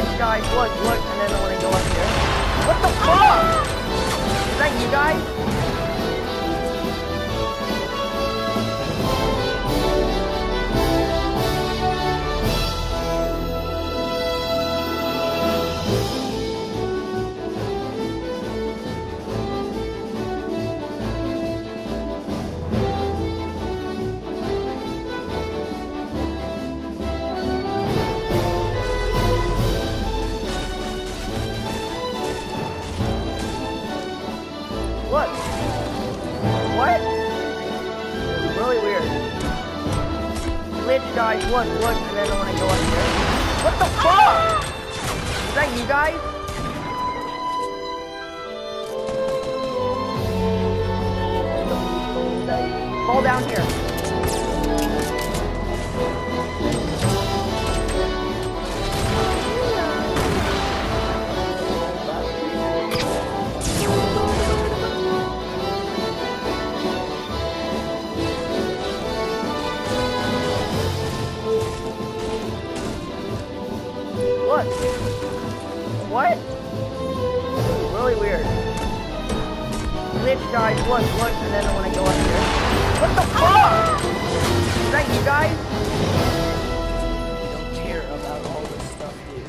Glitch, guys. Look, look. And then when I go up here. What the fuck? Is that you guys? And then I go up. What the fuck? Is that you guys? Fall down here. Look. What? Really weird. Glitch, guys. Look, look. And then I want to go up here. What the fuck? Is that you guys? don't care about all this stuff, dude.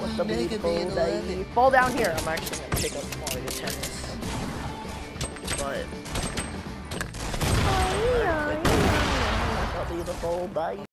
What's the Mega beautiful Man day? 11. Fall down here. I'm actually gonna pick up Mario Tennis. But oh, What's the beautiful day?